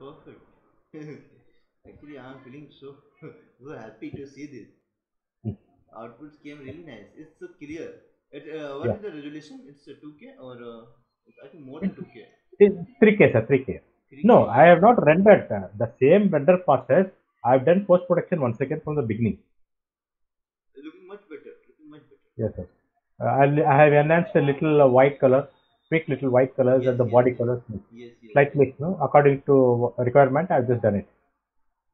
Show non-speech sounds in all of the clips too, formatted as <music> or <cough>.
perfect. <laughs> Actually, I'm feeling so <laughs> so happy to see this. Outputs came really nice. It's so clear. It, uh, what Yeah. is the resolution? It's a 2K or uh, it's, I think more than 2K. It's 3K, sir, 3K. 3K. No, I have not rendered uh, the same render process. I've done post production one second from the beginning. Looking much better. Looking much better. Yes, sir. Uh, I'll- I have enhanced a little uh, white color, tweaked little white colors Yes, and the yes, body yes. colors Yes, yes. slightly, no, according to requirement. I've just done it.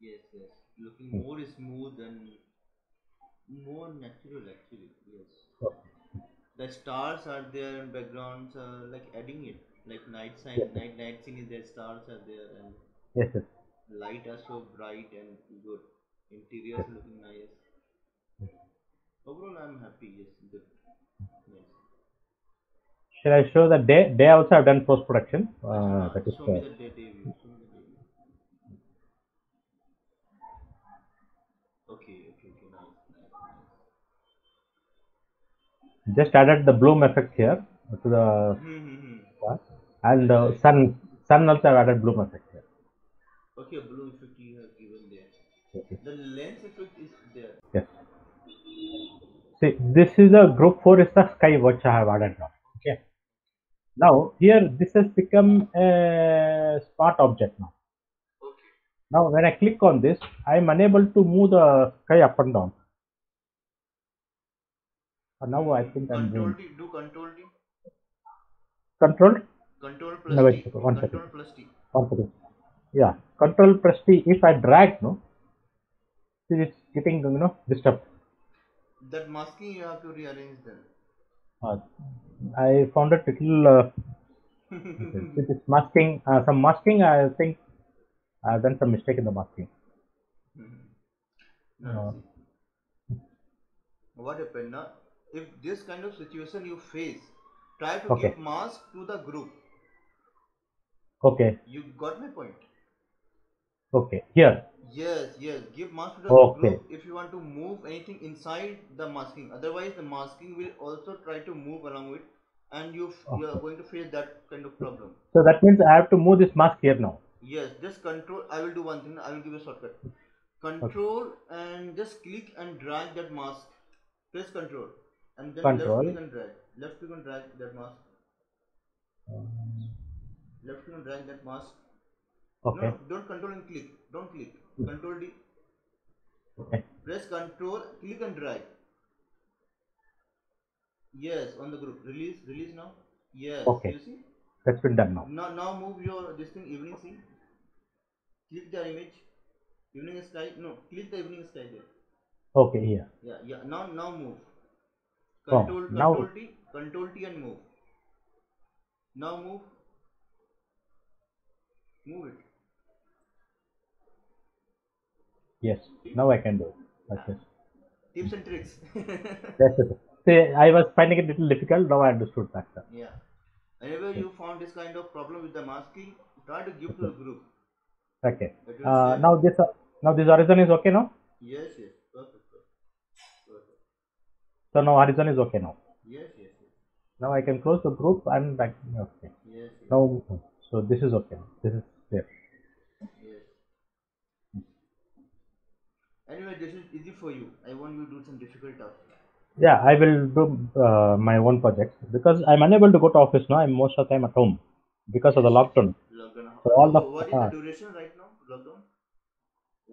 Yes, yes. Looking Hmm. more smooth and more natural actually. Yes. Okay. The stars are there and backgrounds are like adding it. Like night sign, Yes, night night scene is there, stars are there and Yes, yes. light are so bright and good. Interiors Yes. looking nice. Overall, I'm happy. Yes, good. Yes. Shall I show the day? Day also I've done post production. Uh, that is nice. just added the bloom effect here to the Hmm, hmm, part. and uh, sun sun also I've added bloom effect here. Okay, bloom effect you have given there. Okay. The lens effect is there. Yes. See, this is a group four is the sky which I have added now. Now here this has become a smart object now. Okay. Now when I click on this, I am unable to move the sky up and down. And now I think I'm Control doing D. Do Control D. control. Control No, plus wait, T. one Control second. plus T. One second. Yeah, control press T. If I drag, no, see it's getting you know disturbed. That masking you have to rearrange then. Uh, I found it little. Uh, <laughs> it is masking. Uh, some masking. I think I've done some mistake in the masking. now Uh. What happened now? If this kind of situation you face, try to Okay. give mask to the group. Okay. You got my point. Okay. Here. Yes, yes. Give mask to the Okay. group if you want to move anything inside the masking. Otherwise, the masking will also try to move along with, and you f- you are going to face that kind of problem. So that means I have to move this mask here now. Yes, just control. I will do one thing. I will give you a shortcut. Control and just click and drag that mask. Press control and then Control. left click and drag. Left click and drag that mask. Um. Left click and drag that mask. Okay. No, don't control and click. Don't click. Control D. Okay. Press control, click and drag. Yes, on the group. Release, release now. Yes. Okay. You see? That's been done now. Now, now move your this thing evening scene. Click the image. Evening sky. No, click the evening sky there. Okay. Here. Yeah, yeah. Now, now move. Oh, Control, now- control T, control T and move. Now move. Move it. Yes. Now I can do it. Okay. Tips and tricks. <laughs> Yes. yes. See, I was finding it a little difficult. Now I understood that. sir. yeah. Whenever you found this kind of problem with the masking, try to give to the group. Okay. It Uh, now this. Uh, now this horizon is okay now. Yes, yes. Perfect. Perfect. So now horizon is okay now. Yes, yes, yes. Now I can close the group and back. Okay. Yes, yes. Now, so this is okay. This is clear. Yes. Anyway, this is easy for you. I want you to do some difficult tasks. Yeah, I will do uh, my own projects because I'm unable to go to office now. I'm most of the time at home because of the lockdown. Lockdown. So all the- what is uh, the duration right now? Lockdown?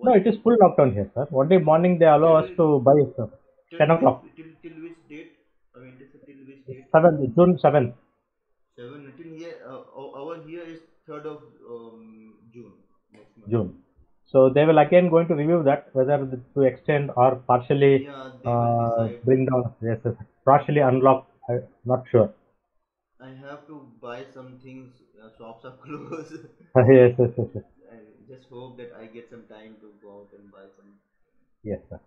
No, it is full lockdown here, sir. Only morning they allow us to buy uh, Till 10 o'clock. Till, till which date? I mean, this is till which date? 7th, June 7th. Seven. Till here, uh, our here is third of um, June next month. June. So they will again going to review that whether to extend or partially Yeah, uh, bring down. Yes, yes, partially unlock. I'm not sure. I have to buy some things. Uh, shops are closed. yes, yes, yes, yes. I just hope that I get some time to go out and buy some. Yes, sir.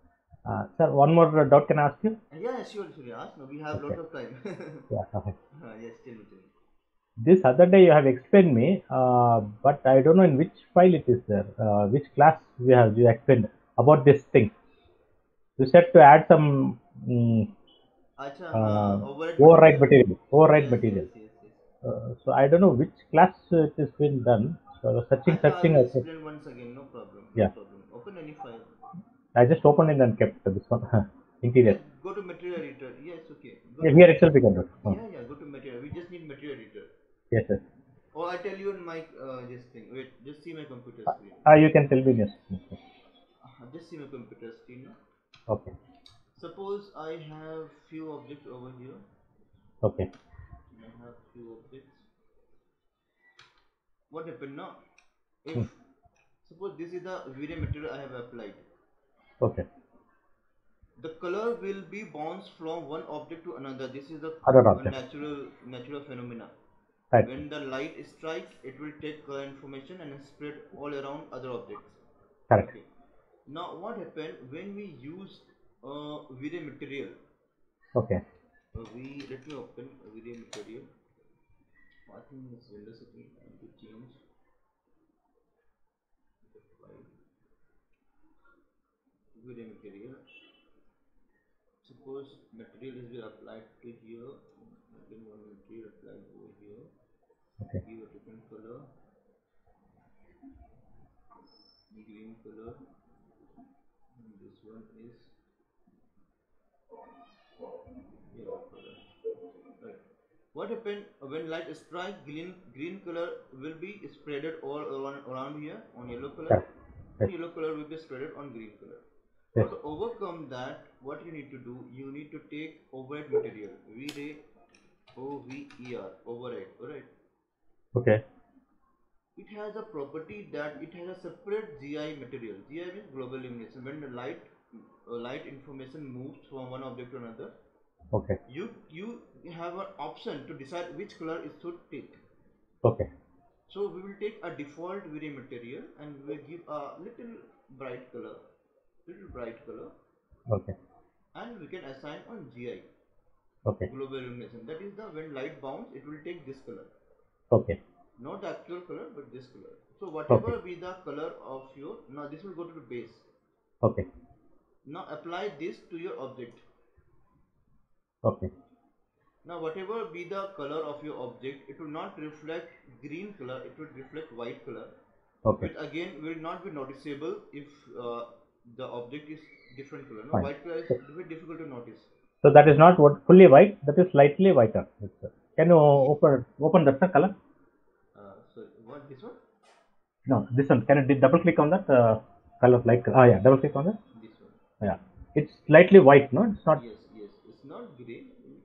Uh, sir, one more doubt can I ask you? Uh, Yeah, sure, sure. Ask. No, we have Okay. lots of time. <laughs> Yeah. okay. uh, yes, tell me, tell me. This other day you have explained me, uh, but I don't know in which file it is there. Uh, which class we have you explained about this thing. You said to add some mm, Acha, uh, uh, override override material. Override Yes, material. Yes, yes. Uh, so I don't know which class it has been done. So I was searching, I, searching. I I, will said, explain once again. No problem. Yeah. Problem. Open any file. I just opened it and kept this one <laughs> interior. Go to material editor. Yes, okay. Go Yeah, here itself we can do. it. Oh, Yeah, yeah. Go to material. We just need material editor. Yes, yes. Or I tell you on my uh, this thing. Wait, just see my computer screen. Ah, you can tell me yes. yes. Uh, just see my computer screen. Okay, Suppose I have few objects over here. okay, I have few objects. What happened now? If Hmm. suppose this is the V-Ray material I have applied, okay. the color will be bounced from one object to another. This is the Other a object. natural natural phenomena. Right. When the light strikes, it will take color information and spread all around other objects. Correct. Okay. Now what happened when we use uh, V-Ray material? Okay. Uh, we let me open a V-Ray material. I think this Windows setting I need to change. V-Ray material. Suppose material is applied to here. One material applied here. Okay. Give a different color. Green color. And this one is yellow color. Right. What happen when light is strike green green color will be spreaded all around, around here on yellow color. Yes. yellow color will be spreaded on green color. Yes. To overcome that, what you need to do, you need to take override material. V-Ray, O-V-E-R, override, alright? Okay. It has a property that it has a separate GI material. GI means global illumination. When the light, uh, light information moves from one object to another, Okay. you you have an option to decide which color it should take. Okay. So we will take a default V-Ray material and we will give a little bright color, little bright color, Okay. and we can assign on GI Okay. global illumination. That is the when light bounce, it will take this color, Okay. not the actual color, but this color. So whatever be the color of your now this will go to the base. Okay. Now apply this to your object. Okay. Now whatever be the color of your object, it will not reflect green color, it will reflect white color. Okay. Which again will not be noticeable if uh, the object is different color. No, Fine. white color is very difficult to notice. So that is not what fully white. That is slightly whiter. Can you open open that sir, color? Uh, so what this one? No, this one. Can you double click on that uh, color? Like ah yeah, double click on that. This one. Yeah, it's slightly white. No, it's not. Yes, yes. It's not gray.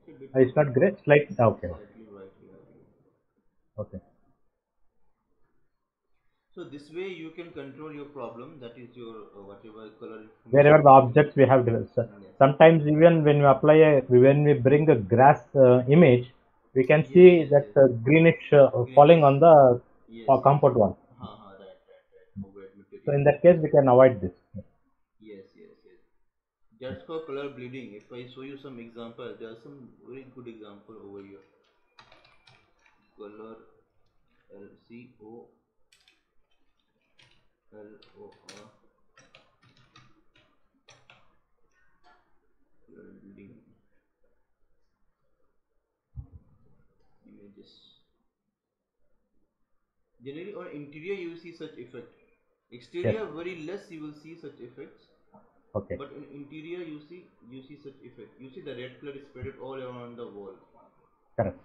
It's uh, It's not gray. Slight. ah, Okay. slightly white. yeah. Okay. So this way you can control your problem. That is your uh, whatever color. Wherever the objects we have. Yes. Sometimes even when we apply a when we bring a grass uh, image, we can see that yes. uh, greenish uh, falling on the Yes. uh, compound wall. Ha, ha, right, right, right. So in that case, we can avoid this. Yes, yes, yes. Just for color bleeding, if I show you some example, there are some very good example over here. Color L C O L O R color bleeding images. Generally on interior you will see such effect. Exterior very less you will see such effects. Okay. But in interior, you see, you see such effect. You see the red color is spread all around the wall. Correct.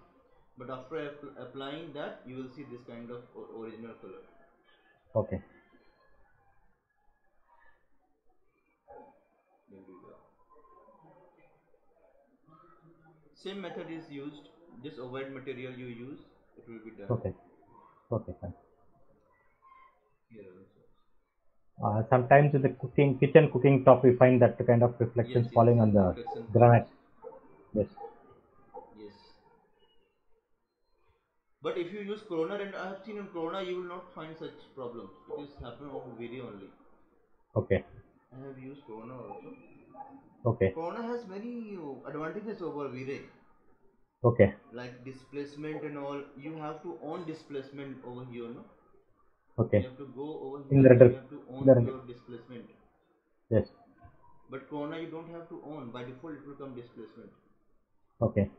But after app- applying that, you will see this kind of original color. Okay. Same method is used. This white material you use, it will be done. Okay. Okay. Fine. Here also. Uh, sometimes in the cooking kitchen cooking top we find that kind of reflections Yes, yes, falling on the granite. Yes. Yes. But if you use Corona, and I have seen in Corona, you will not find such problems. It is happen on V-Ray only. Okay. I have used Corona also. Okay. Corona has many advantages over V-Ray. Okay. Like displacement and all. You have to own displacement over here, no? Okay. You have to go over In here. the render- you have to own the render. your displacement. Yes. But Corona you don't have to own. By default, it will come displacement. Okay.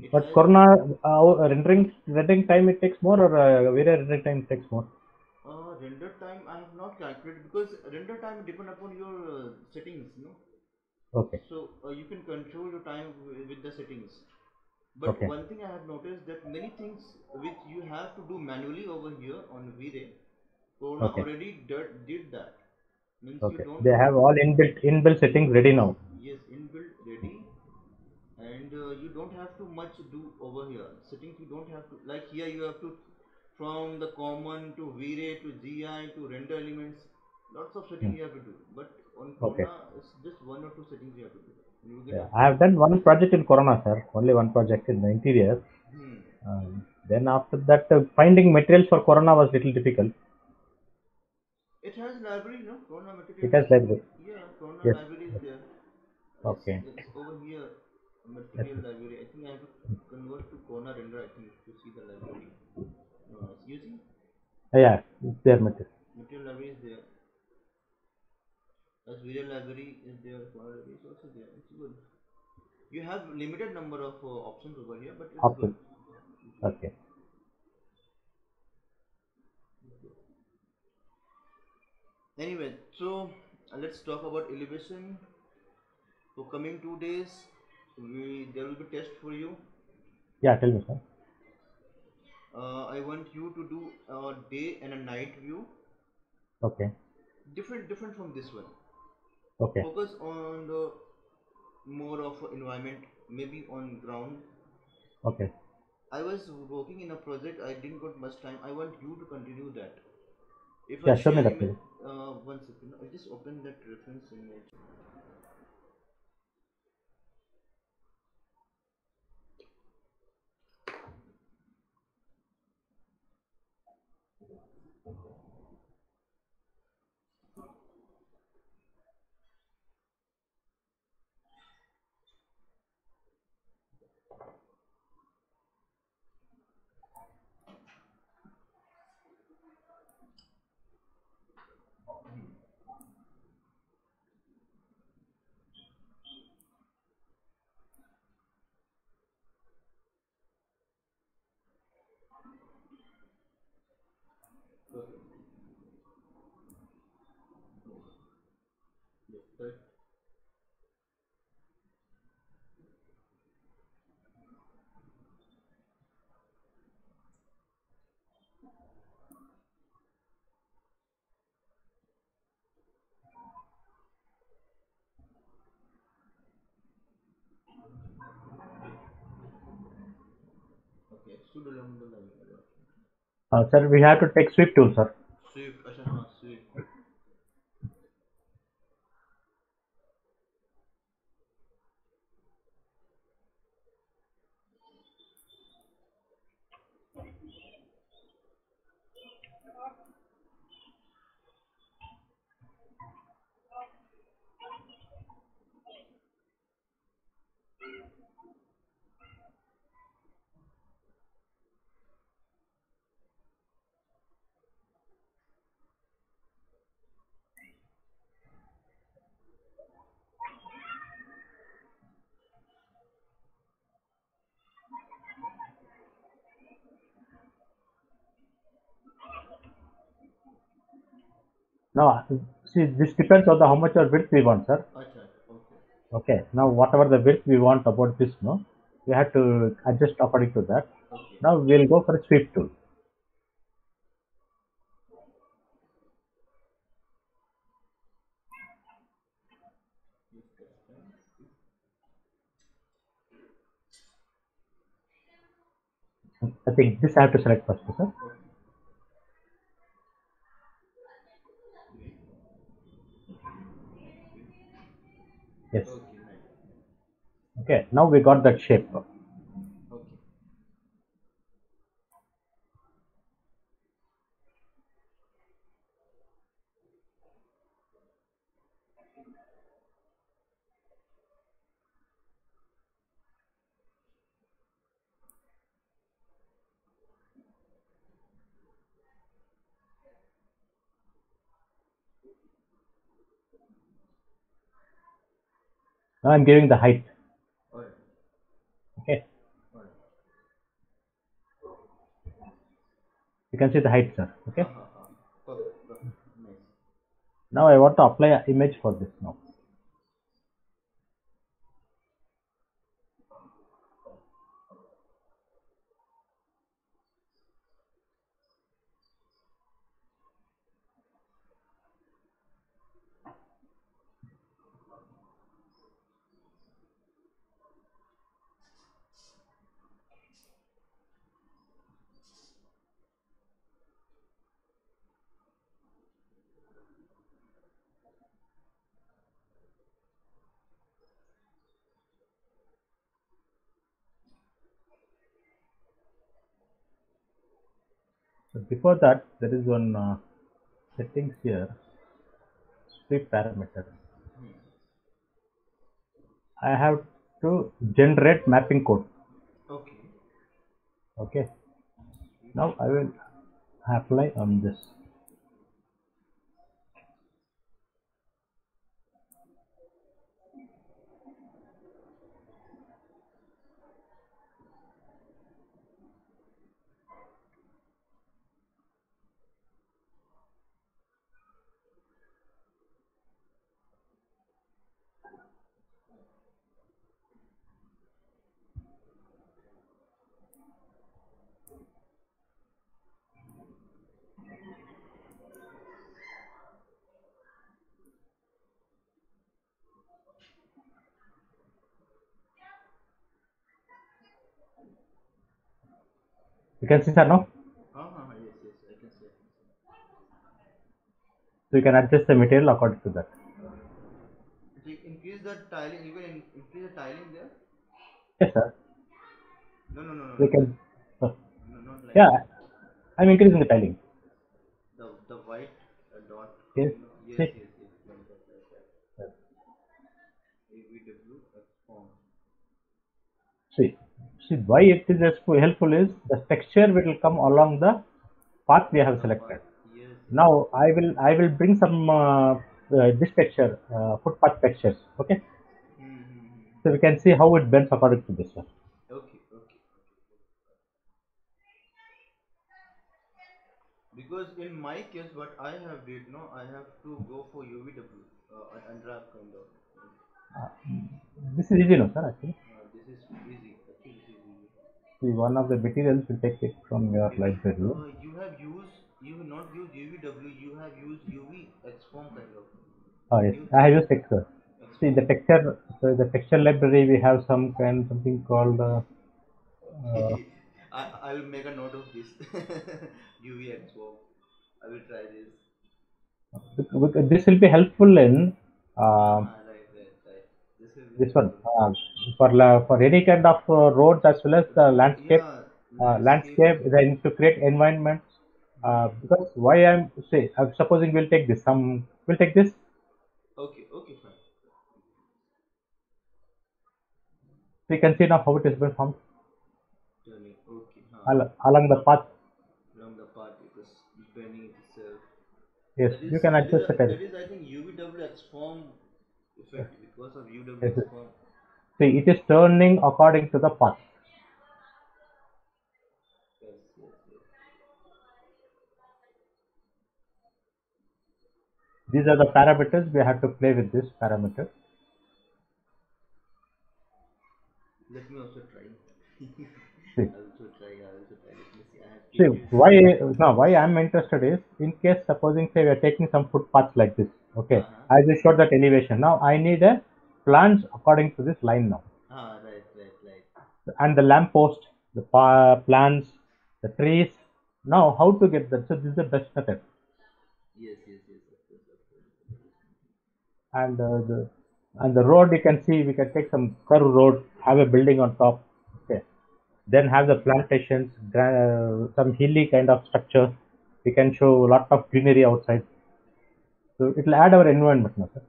It But Corona uh, rendering rendering time it takes more or uh, VRAY rendering time takes more. Uh, render time I have not calculated because render time depend upon your uh, settings, no. Okay. So uh, you can control your time with the settings. But Okay. one thing I have noticed that many things which you have to do manually over here on V-Ray, Corona Okay. already did, did that. Means Okay. you don't They have all inbuilt inbuilt settings ready now. yes inbuilt ready and uh, you don't have to much do over here settings you don't have to like here you have to from the common to V-Ray to GI to render elements lots of settings you have to do but on. Okay. Corona it's just one or two settings you have to do you Yeah, I have done one project in Corona, sir. Only one project in the interior. hmm. Um, then after that, uh, finding materials for Corona was little difficult. it has library no Corona material It has library. yeah Corona Yes. library is there It's- Okay. it's, over here material library I think I have to convert to Corona render I think to see the library you see Uh, yeah, it's there material. material library is there as V-Ray library is there Corona library is also there it's good. You have limited number of uh, options over here but it's good. Okay. anyway so uh, let's talk about elevation. For coming two days we there will be test for you. Yeah, tell me, sir. uh, i want you to do a day and a night view. Okay. different different from this one Okay. focus on the more of environment maybe on ground. Okay. i was working in a project i didn't got much time. I want you to continue that. If Yeah, show me that uh, one second. I just open that reference image yeah, okay Uh, sir, we have to take sweep tool, sir. Now, see, this depends on the how much of width we want, sir. Okay. Okay. Now, whatever the width we want about this, no, we have to adjust according to that. Okay. Now, we'll go for a sweep tool. I think this I have to select first, sir. Yes. okay. Now we got that shape. Now I'm giving the height. Okay. You can see the height, sir. Okay. Uh-huh, uh-huh. Now I want to apply an image for this now. So before that, there is one uh, settings here, sweep parameter. I have to generate mapping code. Okay. Okay. Now I will apply on this. You can see that now. Ah, yes, yes, I can see. So you can adjust the material according to that. If you increase the tiling, you can increase the tiling there? Yes sir. No, no, no, no. You no. can. uh, No, not like yeah, I'm increasing the tiling. the the white uh, dot. Yes. Yes, yes, yes. That, like that. AVW form. See, see why it is helpful is the texture will come along the path we have selected. Yes. Now I will I will bring some uh, uh, this texture uh, footpath textures. Okay, Hmm, hmm, so we can see how it bends according to this one. Okay, okay. Because in my case, what I have did, no, I have to go for UVW, uh, an unwrap kind of. This is easy, no sir. Actually, Uh, this is easy. See one of the materials will take it from your library. Uh, you have used, you have not used UVW, you have used UV XForm kind of. Oh yes, I have used texture. See the texture, so the texture library we have some kind something called. Uh, uh, <laughs> I, I'll make a note of this. <laughs> UV XForm. I will try this. this will be helpful in um, Ah, right, right, right. This will be this one uh, for la- for any kind of uh, roads as well as the landscape uh, landscape then to create environment uh, because why i'm say i'm supposing we'll take this some we'll take this Okay, okay, fine. so you can see now how it has been formed Turning, okay. Huh. al- along the path Along the path because bending itself. yes That you is- can adjust is, the title That is, I think, UVW XForm effect because of UW Yes, sir. See it is turning according to the path these are the parameters we have to play with this parameter Let me also try. See. <laughs> Also try. Also try. See. I have see created- why now why i'm interested is in case supposing say we are taking some footpaths like this okay Uh-huh. i just showed that elevation now i need a plans according to this line now. Ah, right, right, right. and the lamp post the plants the trees. Now how to get that? So this is the best method. Yes, yes, yes. Of course. and uh, the and the road you can see we can take some curved road have a building on top okay. Then have the plantations uh, some hilly kind of structure. We can show a lot of greenery outside. So it will add our environment now sir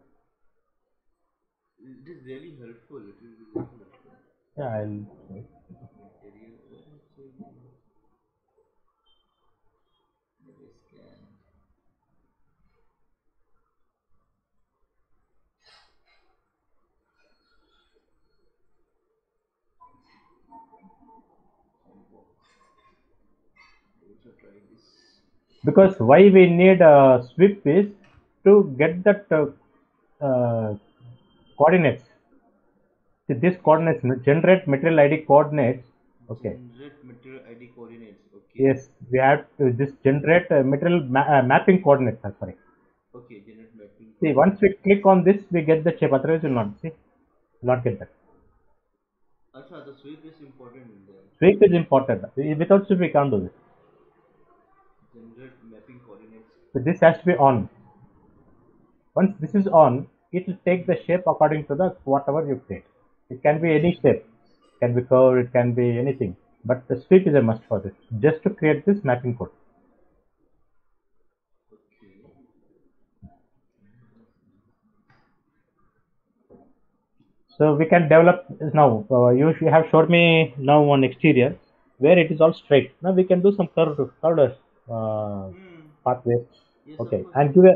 It is really helpful. It will be really helpful. yeah i'll Material. Let me see. Let me scan. Try this. because why we need a sweep is to get that uh, uh, coordinates. See, this coordinates no, generate material ID coordinates. Okay. Generate material ID coordinates. Okay. Yes, we have to this generate uh, material ma- uh, mapping coordinates. Sorry. Okay. Generate mapping. See, once we click on this, we get the shape. Otherwise, will not see, will not get that. Acha, the sweep is important there. Sweep is important. Without sweep, we can't do this. Generate mapping coordinates. So this has to be on. Once this is on, it will take the shape according to the whatever you create. It can be any shape. It can be curved, it can be anything. But the sweep is a must for this. Just to create this mapping code. So we can develop now. Uh, you have showed me now one exterior where it is all straight. Now we can do some curved, curved uh, Hmm. pathways. Yes, Okay, and give a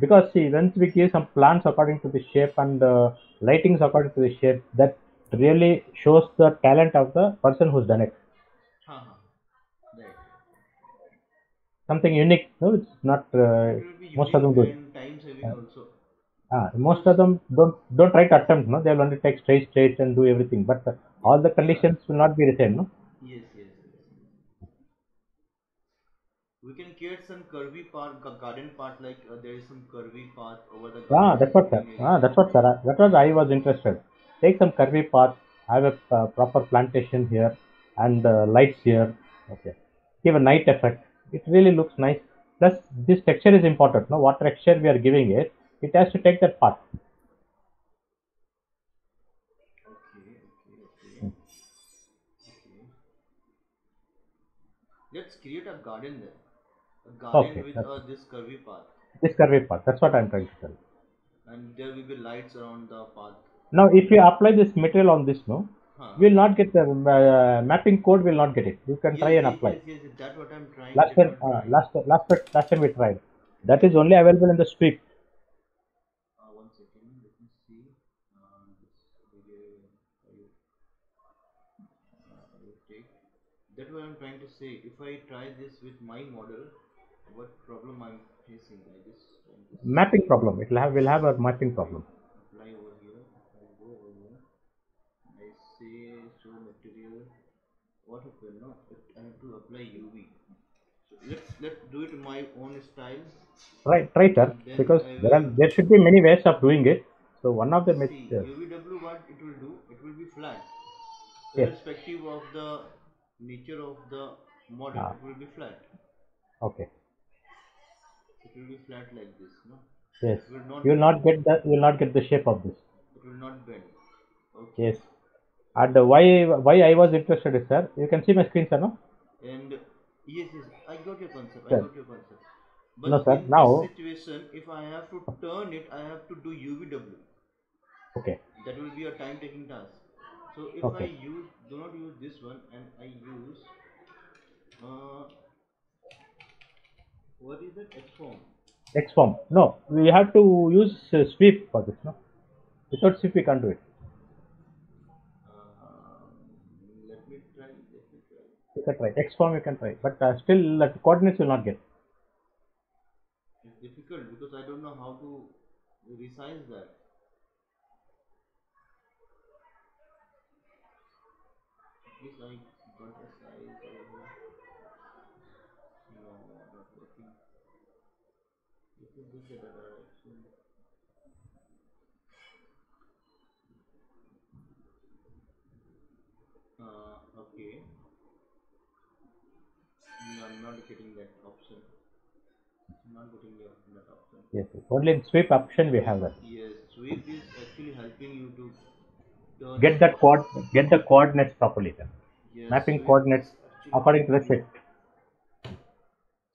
because see once we give some plants according to the shape and uh, lightings according to the shape, that really shows the talent of the person who's done it. Ha. Right. Something unique. No, it's not. Uh, It most of them do. it. and time saving also. Ah, most of them don't don't try to attempt. No, they'll only take straight straight and do everything. But uh, all the conditions will not be the same. No. Yes. We can create some curvy part, garden part, like uh, there is some curvy path over the. Ah, that's what sir. Ah, that's what sir. That was I was interested. Take some curvy path, have a uh, proper plantation here, and uh, lights here. Okay, give a night effect. It really looks nice. Plus, this texture is important. No, what texture we are giving it, it has to take that path. Okay, okay, okay. Okay. Let's create a garden there. Okay, with uh, this curvy path, This curvy path. That's what I'm trying to tell. and there will be lights around the path. Now, if you apply this material on this, no, Huh. we will not get the uh, mapping code. Will not get it. You can Yes, try and yes, apply. Yes, yes, that's what I'm trying. Last time, uh, last last last time we tried. That is only available in the sweep. Uh, one second, let me see. Uh, this video I uh, take. That's what I'm trying to say. If I try this with my model, what problem I'm facing? I just Mapping problem. It will have will have a mapping problem. apply over here. I go over here. I say show material. What it, I have to apply UV. So let's let's do it my own style. Try try sir, because there are there should be many ways of doing it. So one of the is See, uh, UVW what it will do, it will be flat. Yes. Irrespective of the nature of the model, Ah. it will be flat. okay. It will be flat like this, no? Yes, will not you will not get the you will not get the shape of this. It will not bend. Okay. Yes, and why why I was interested is sir. You can see my screen, sir. No. And yes, yes, I got your concept. I Sir. got your concept. But No, sir, in now- this situation, if I have to turn it, I have to do UVW. Okay. That will be a time-taking task. So if Okay. I use, do not use this one, and I use, uh, what is it? Xform. X form. No, we have to use uh, sweep for this. No. Without sweep we can't do it. Um, let me try. Let me try. You can try X form. You can try, but uh, still uh, coordinates will not get. It's difficult because I don't know how to resize that. At least I This is just direction. Uh, okay. No, I'm not getting that option. I'm not getting your, that option. Yes. Only in sweep option we have that. Yes, sweep is actually helping you to turn Get that coord get the coordinates properly. Then. Yes, Mapping coordinates according to the you.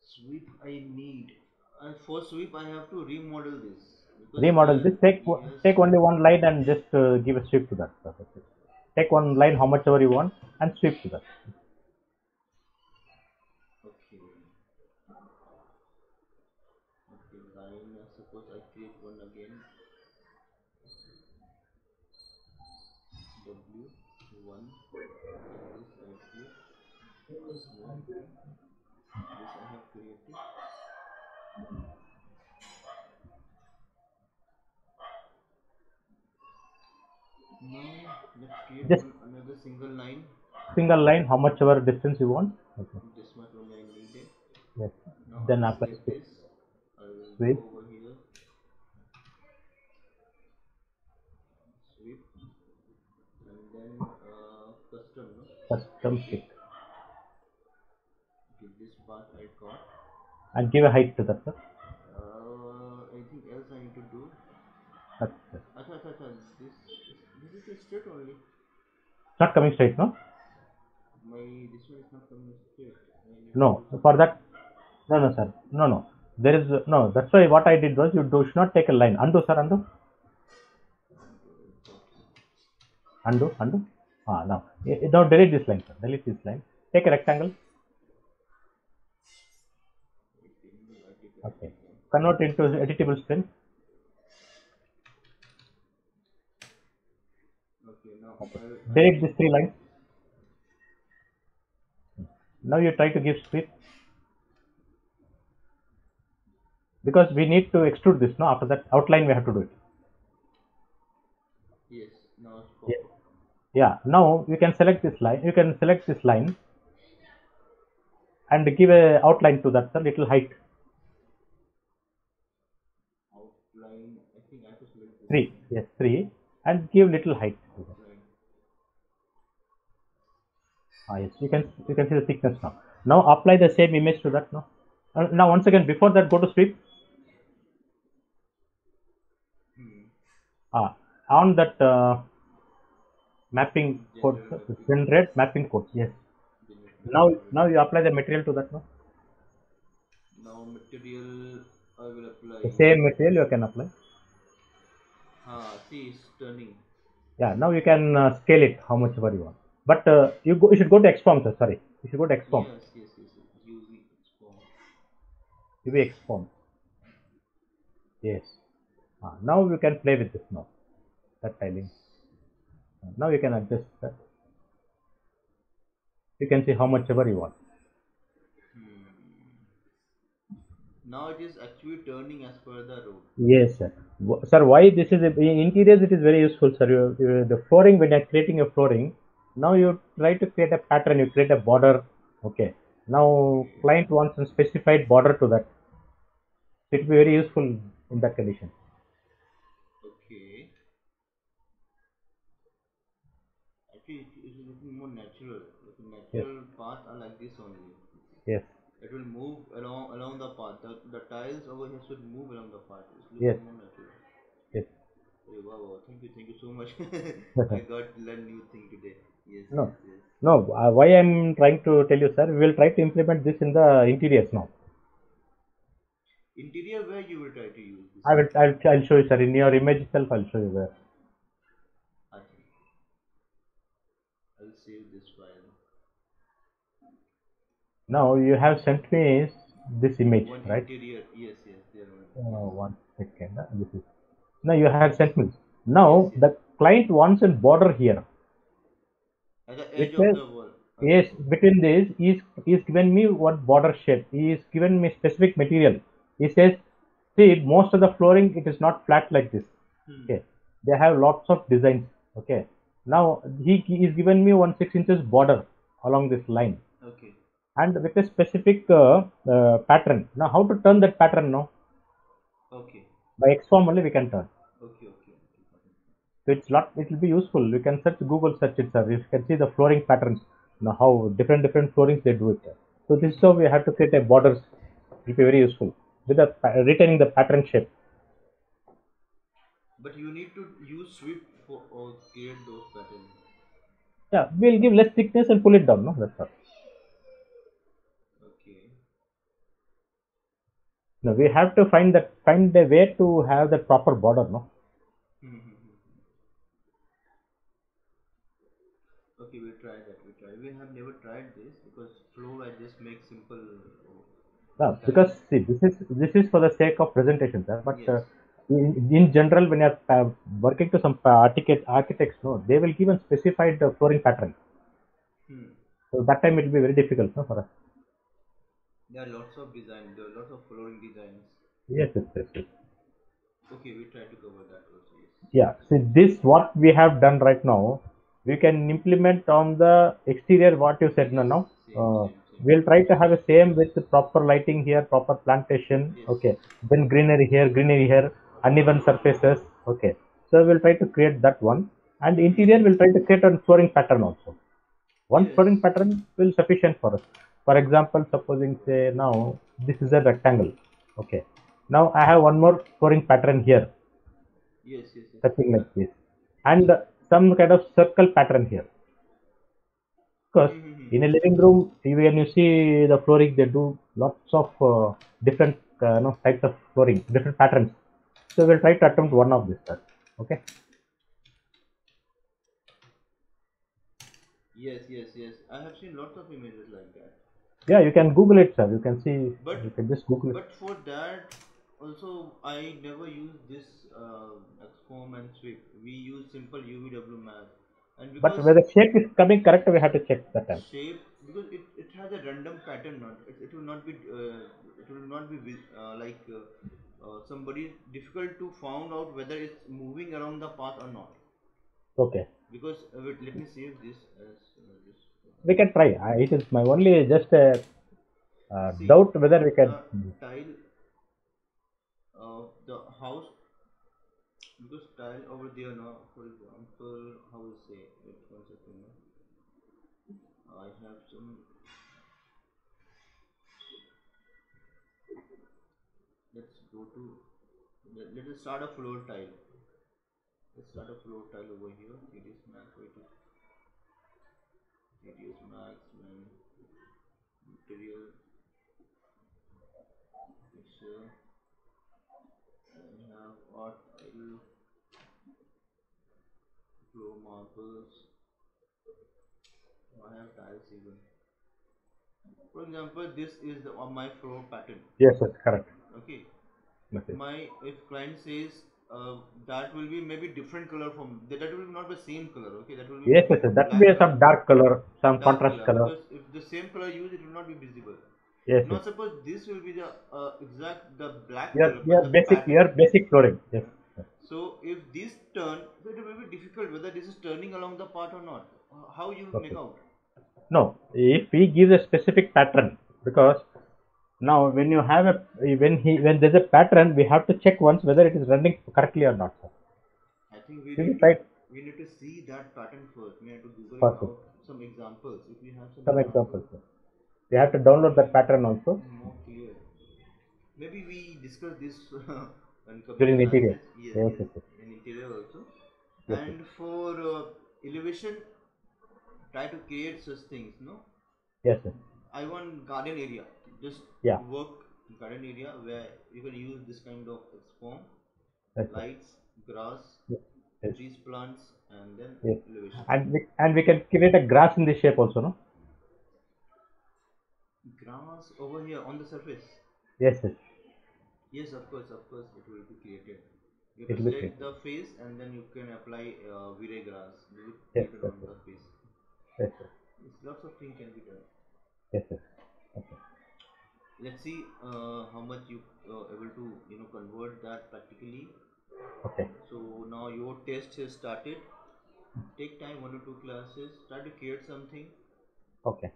Sweep I need, and for sweep I have to remodel this. remodel this. Take yes, take only one line and just uh, give a sweep to that take one line how much ever you want and sweep to that Okay. Okay, line. uh, Suppose I create one again. W one. And this I create. This one. This I have created. Now let's create Just- another single line. Single line, how much ever distance you want. Okay. This much only I. Yes. Now Then apply select sweep. this. I will Sweep. go over here. Sweep. And then uh, custom. No? Custom pick. Okay, this part I got. And give a height to that, sir. Uh, anything else I need to do? Acha, acha, acha. This, this is a straight only. It's not coming straight, no? My this one is not coming straight. No. For that, no, no, sir. No, no. There is no. That's why what I did was you do should not take a line. Undo, sir. Undo. Undo. Undo. Ah, now. Eh, eh, Now delete this line, sir. Delete this line. Take a rectangle. Okay. Convert into editable string. Okay, now I'll, Delete these three lines. Now you try to give sweep. Because we need to extrude this, no? After that outline we have to do it. yes, now Yeah. Yeah. Now you can select this line. You can select this line and give a outline to that, a little height. Outline, I think I have to select this. Three. Yes, three. And give little height. to that. Line. Ah, yes. You can you can see the thickness now. Now apply the same image to that. No. Uh, now once again before that go to sweep. Hmm. Ah, on that uh, mapping code, generate mapping code Yes. Now, now you apply the material to that. No, Now material I will apply. the same material you can apply. Ah, see, it's turning. Yeah. Now you can uh, scale it how much ever you want. But uh, you go, you should go to XForm, sir. Sorry, you should go to XForm. Yes, yes, yes. UV export. UV XForm. Yes. Ah, now you can play with this now. That tiling. Now you can adjust that. You can see how much ever you want. Hmm. Now it is actually turning as per the road. Yes, sir. Wh- Sir, why this is a, in interiors? It is very useful, sir. You, you, the flooring when you are creating a flooring, now you try to create a pattern. You create a border. Okay. Now client wants a specified border to that. It will be very useful in that condition. Okay. Actually, it is looking more natural. Like natural paths are like this only. Yes. It will move along along the path. The, the tiles over here should move along the path. Yes. more natural. Yes. Wow, wow, thank you, thank you so much. <laughs> <laughs> I got to learn new thing today. Yes, No. yes, yes. No. Uh, why I'm trying to tell you, sir? We will try to implement this in the interiors now. Interior where you will try to use this? I will. I'll, I'll show you, sir. In your image itself, I'll show you where. Okay. I'll save this file. Now you have sent me this image, One right? interior, yes, yes, there one. Uh, one second. uh, This is now you have sent me. Now Yes, yes. the client wants a border here. At the It says-. Yes, between this, he's he's given me one border shape. He's given me specific material. He says, see, most of the flooring it is not flat like this. Hmm. Okay, they have lots of designs. Okay, now he is given me one six inches border along this line Okay. and with a specific uh, uh, pattern. Now, how to turn that pattern? No, Okay. by XForm only we can turn. So it's lot. It will be useful. You can search Google search it, sir. You can see the flooring patterns. Now how different different floorings they do it. So this is how we have to create a borders. It will be very useful with the retaining the pattern shape. But you need to use sweep for or create those patterns. Yeah, we'll give less thickness and pull it down. No, that's all. Okay. No, we have to find that find a way to have the proper border. No. Hmm, hmm, hmm. Okay, we'll try that. We'll try. We have never tried this because flow I just make simple. oh, No, because see, this is this is for the sake of presentation, sir. But uh, in, in general, when you're uh, working to some uh, architect, architects, no, they will give a specified uh, flooring pattern. Hmm. So that time it will be very difficult no, for us. There are lots of designs. There are lots of flooring designs. Yes, yes, yes, yes. Okay, we try to cover that also. Yes. Yeah. See, this what we have done right now. We can implement on the exterior what you said no, now. Uh, we'll try to have a same with the proper lighting here, proper plantation. Okay. Then greenery here, greenery here, uneven surfaces. Okay. So we'll try to create that one. And interior we'll try to create a flooring pattern also. One flooring pattern will sufficient for us. For example, supposing say now this is a rectangle. Okay. Now I have one more flooring pattern here, Yes, yes, yes. something like this, and some kind of circle pattern here. Because Mhm. in a living room, when you see the flooring, they do lots of uh, different uh, you know, types of flooring, different patterns. So we'll try to attempt one of these. Okay. Yes, yes, yes. I have seen lots of images like that. Yeah, you can Google it, sir. You can see. But- you can just Google it. But for that, also I never use this uh, XForm and sweep. We use simple UVW map. And But whether shape is coming correct, we have to check that time. shape, because it, it has a random pattern, not it, it will not be uh, it will not be uh, like uh, uh, somebody difficult to found out whether it's moving around the path or not. Okay. Because uh, wait, let me save this as uh, this. We can try. It is my only just a uh, See, doubt whether we can. tile uh, the house because tile over there now for example how we say wait one second. I have some let's go to let, let us start a floor tile. Let's start a floor tile over here. It is max wait. Tedious max material. Picture Art tile floor marbles. I have tiles even? For example this is the on my floor pattern. Yes, yes, correct. okay. Okay. my if client says uh, that will be maybe different color from that, that will not be same color okay? That will be Yes, yes. That will be some dark color, some dark contrast color. because if the same color used it will not be visible Yes, now yes. suppose this will be the uh, exact the black Your, color your basic, your basic flooring. Yes. yes. so if this turn so it will be difficult whether this is turning along the path or not how you Okay. make out No, if we give a specific pattern, because now when you have a when he when there's a pattern, we have to check once whether it is running correctly or not. Sir. I think we We need, to, we need to see that pattern first. We have to Google some examples. If we have some, some examples. Sir. We have to download that pattern also. Maybe we discuss this <laughs> on During the interior. Yes, Yes, yes, yes, yes. in interior also. Yes, and for uh, elevation, try to create such things. No, Yes, sir. I want garden area. Just Yeah. work garden area where you can use this kind of form, Yes, lights, grass, Yes. yes. trees, plants, and then Yes. elevation. And we, and we can create a grass in this shape also, no? Over here on the surface Yes, yes. yes of course of course it will be created you can select the face and then you can apply uh, V-Ray grass Yes, it yes, on the face Yes, sir. it's lots of things can be done Yes, sir. Okay. let's see uh, how much you uh, able to you know convert that practically Okay. so now your test has started take time one or two classes try to create something Okay.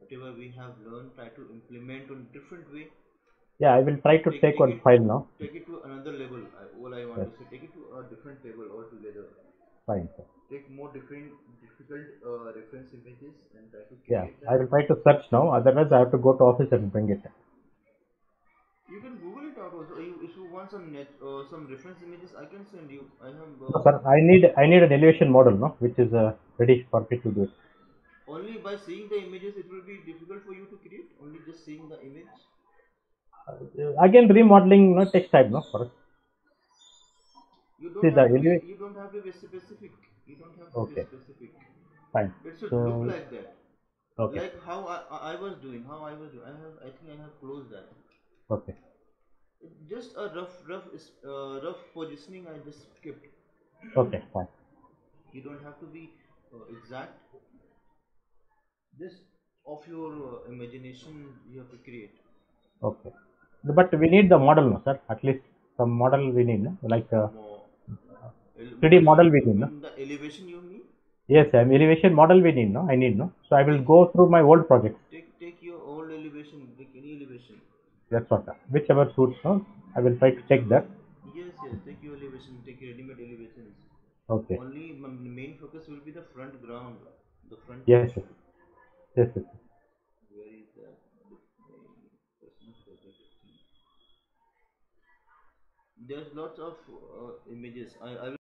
Whatever we have learned try to implement on different way Yeah, I will try to Take- take one it- file now. take it to another level I, all i want to say take it to a different level altogether Fine, sir. take more different difficult uh, reference images and try to Yeah, create I will try to search now. Otherwise, I have to go to office and bring it. you can google it out also you, if you want some net uh, some reference images i can send you i have No, uh, sir, I need I need an elevation model, no, which is uh, ready for me to do it. Only by seeing the images it will be difficult for you to create? Only just seeing the image? Uh, again, remodeling no text type no, for you don't See the have to be, you don't have to be specific. You don't have to Okay. be specific. Fine. it should So, look like that. okay, like how I, I was doing how i was doing. I have i think i have closed that. Okay, just a rough rough is- uh, rough positioning i just skipped. Okay, fine. you don't have to be uh, exact just of your uh, imagination you have to create Okay. But we need the model, no, sir. At least some model we need, no? like uh. El- 3D model we need, no? The elevation you mean? Yes, um, elevation model we need, no? I need, no? So I will go through my old project Take take your old elevation, take any elevation. That's what. uh, Whichever suits, no? I will try to check that. Yes, yes, take your elevation, take your ready-made elevations. Okay. Only main focus will be the front ground, the front. Yes. <laughs> There's lots of uh, images. I, I